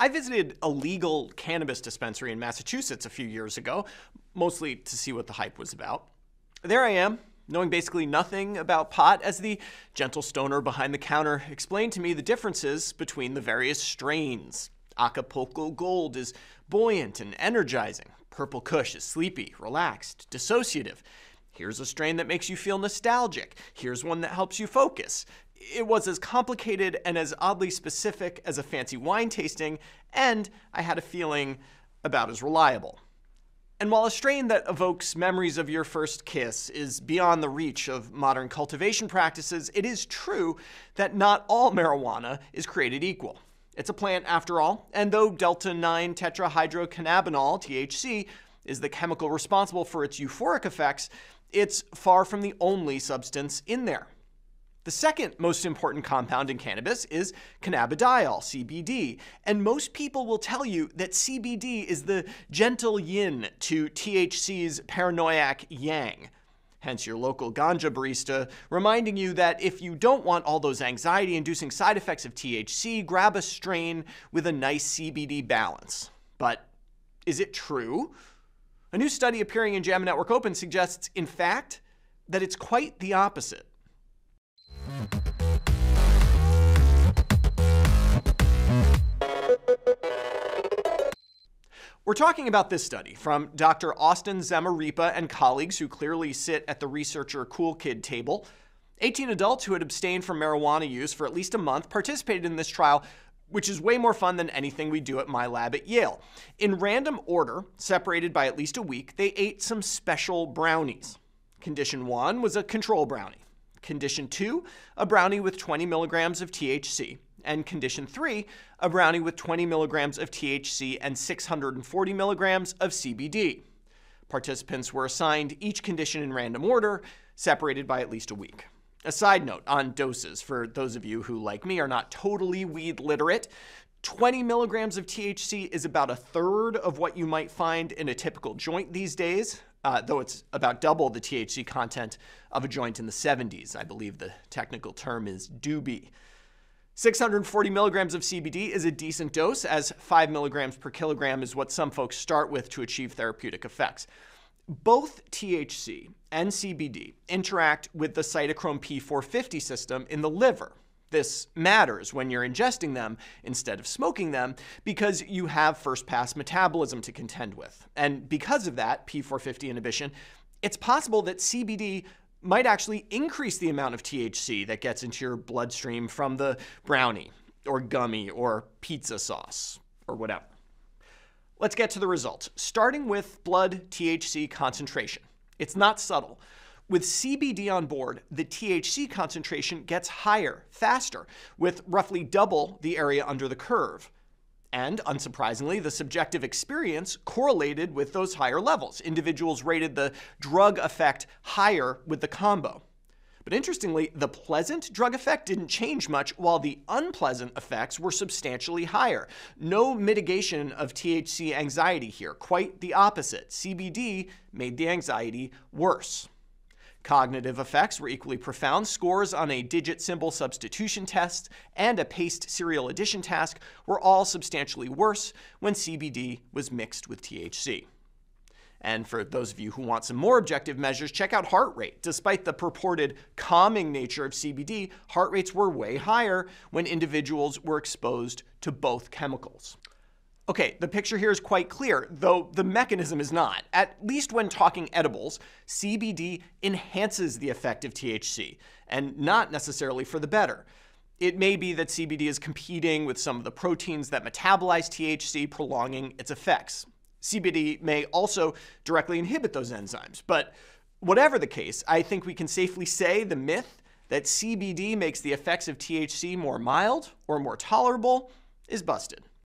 I visited a legal cannabis dispensary in Massachusetts a few years ago, mostly to see what the hype was about. There I am, knowing basically nothing about pot, as the gentle stoner behind the counter explained to me the differences between the various strains. Acapulco Gold is buoyant and energizing. Purple Kush is sleepy, relaxed, dissociative. Here's a strain that makes you feel nostalgic. Here's one that helps you focus. It was as complicated and as oddly specific as a fancy wine tasting, and I had a feeling about as reliable. And while a strain that evokes memories of your first kiss is beyond the reach of modern cultivation practices, it is true that not all marijuana is created equal. It's a plant after all, and though delta 9 tetrahydrocannabinol, THC, is the chemical responsible for its euphoric effects, it's far from the only substance in there. The second most important compound in cannabis is cannabidiol, CBD, and most people will tell you that CBD is the gentle yin to THC's paranoiac yang. Hence, your local ganja barista reminding you that if you don't want all those anxiety inducing side effects of THC, grab a strain with a nice CBD balance. But is it true? A new study appearing in JAMA Network Open suggests, in fact, that it's quite the opposite. We're talking about this study from Dr. Austin Zamarripa and colleagues who clearly sit at the researcher cool kid table. 18 adults who had abstained from marijuana use for at least a month participated in this trial which is way more fun than anything we do at my lab at Yale. In random order, separated by at least a week, they ate some special brownies. Condition one was a control brownie. Condition two, a brownie with 20 milligrams of THC. And condition three, a brownie with 20 milligrams of THC and 640 milligrams of CBD. Participants were assigned each condition in random order, separated by at least a week. A side note on doses for those of you who, like me, are not totally weed literate. 20 milligrams of THC is about a third of what you might find in a typical joint these days, uh, though it's about double the THC content of a joint in the 70s. I believe the technical term is doobie. 640 milligrams of CBD is a decent dose, as 5 milligrams per kilogram is what some folks start with to achieve therapeutic effects. Both THC and CBD interact with the cytochrome P450 system in the liver. This matters when you're ingesting them instead of smoking them because you have first pass metabolism to contend with. And because of that, P450 inhibition, it's possible that CBD might actually increase the amount of THC that gets into your bloodstream from the brownie or gummy or pizza sauce or whatever. Let's get to the results, starting with blood THC concentration. It's not subtle. With CBD on board, the THC concentration gets higher, faster, with roughly double the area under the curve. And unsurprisingly, the subjective experience correlated with those higher levels. Individuals rated the drug effect higher with the combo. But interestingly, the pleasant drug effect didn't change much, while the unpleasant effects were substantially higher. No mitigation of THC anxiety here, quite the opposite. CBD made the anxiety worse. Cognitive effects were equally profound. Scores on a digit symbol substitution test and a paced serial addition task were all substantially worse when CBD was mixed with THC. And for those of you who want some more objective measures, check out heart rate. Despite the purported calming nature of CBD, heart rates were way higher when individuals were exposed to both chemicals. Okay, the picture here is quite clear, though the mechanism is not. At least when talking edibles, CBD enhances the effect of THC, and not necessarily for the better. It may be that CBD is competing with some of the proteins that metabolize THC, prolonging its effects. CBD may also directly inhibit those enzymes. But whatever the case, I think we can safely say the myth that CBD makes the effects of THC more mild or more tolerable is busted.